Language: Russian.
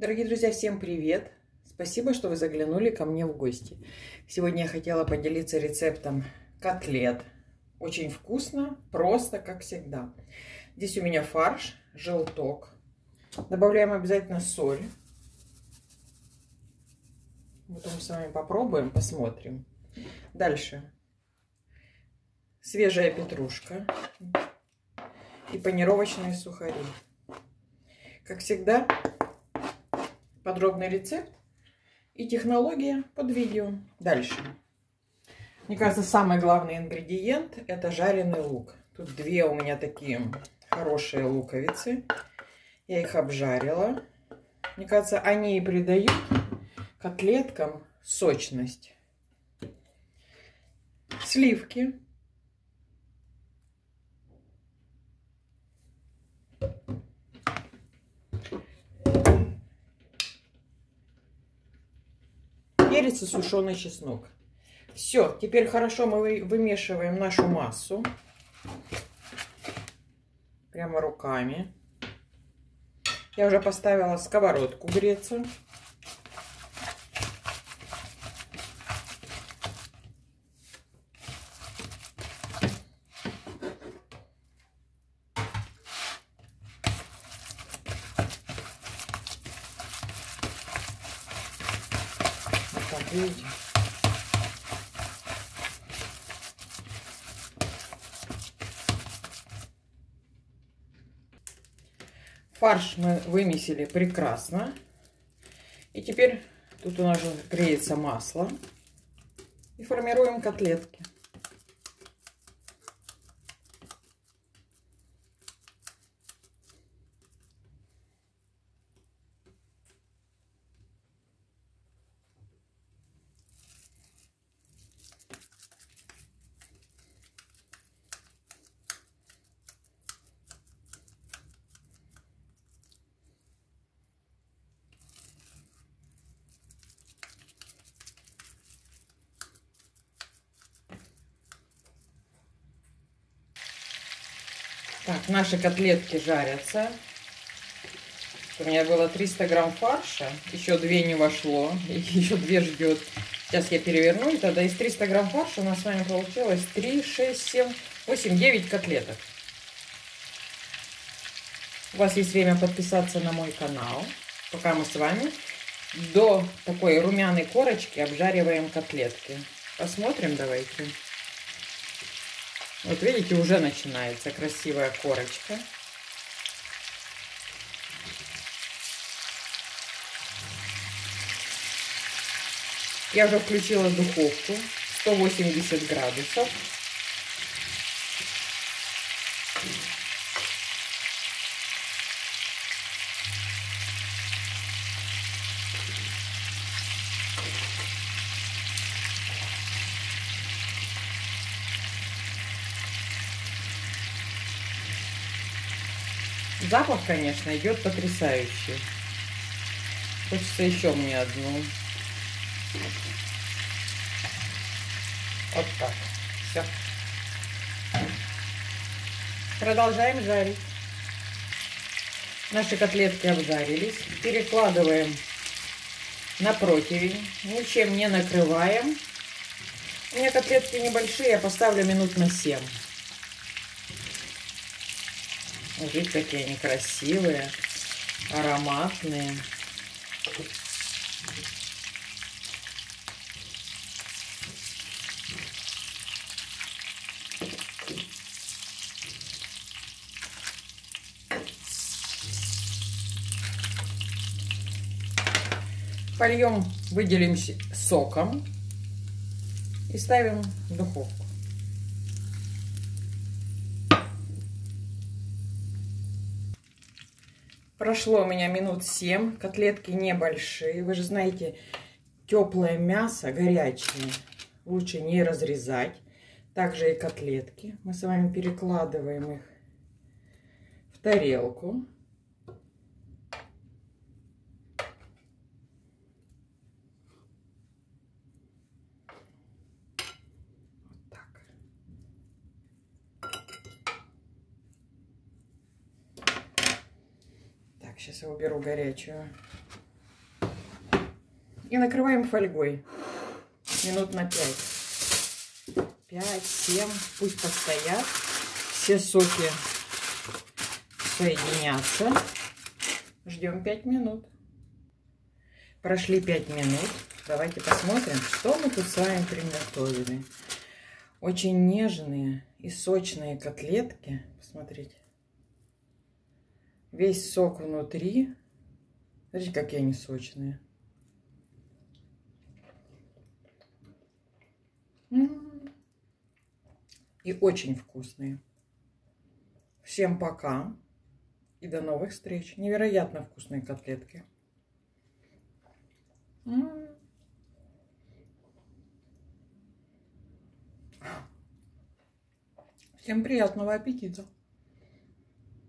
Дорогие друзья, всем привет! Спасибо, что вы заглянули ко мне в гости. Сегодня я хотела поделиться рецептом котлет. Очень вкусно, просто, как всегда. Здесь у меня фарш, желток. Добавляем обязательно соль. Потом с вами попробуем, посмотрим. Дальше. Свежая петрушка и панировочные сухари. Как всегда, подробный рецепт и технология под видео. Дальше. Мне кажется, самый главный ингредиент это жареный лук. Тут две у меня такие хорошие луковицы. Я их обжарила. Мне кажется, они и придают котлеткам сочность. Сливки. Перец и сушеный чеснок. Все, теперь хорошо мы вымешиваем нашу массу. Прямо руками. Я уже поставила сковородку греться. Фарш мы вымесили прекрасно. И теперь тут у нас уже греется масло. И формируем котлетки. Так, наши котлетки жарятся. У меня было 300 грамм фарша, еще две не вошло, еще две ждет. Сейчас я переверну, и тогда из 300 грамм фарша у нас с вами получилось 3, 6, 7, 8, 9 котлеток. У вас есть время подписаться на мой канал, пока мы с вами до такой румяной корочки обжариваем котлетки. Посмотрим давайте. Вот видите, уже начинается красивая корочка. Я уже включила духовку 180 градусов. Запах, конечно, идет потрясающий. Хочется еще мне одну. Вот так. Все. Продолжаем жарить. Наши котлетки обжарились. Перекладываем на противень. Ничем не накрываем. У меня котлетки небольшие, я поставлю минут на 7. Видите, какие они красивые, ароматные. Польем, выделим соком и ставим в духовку. Прошло у меня минут 7. Котлетки небольшие. Вы же знаете, теплое мясо, горячее, лучше не разрезать. Также и котлетки. Мы с вами перекладываем их в тарелку. Сейчас я уберу горячую. И накрываем фольгой минут на 5. 5-7. Пусть постоят. Все соки соединятся. Ждем 5 минут. Прошли 5 минут. Давайте посмотрим, что мы тут с вами приготовили. Очень нежные и сочные котлетки. Посмотрите. Весь сок внутри. Смотрите, какие они сочные. И очень вкусные. Всем пока. И до новых встреч. Невероятно вкусные котлетки. Всем приятного аппетита!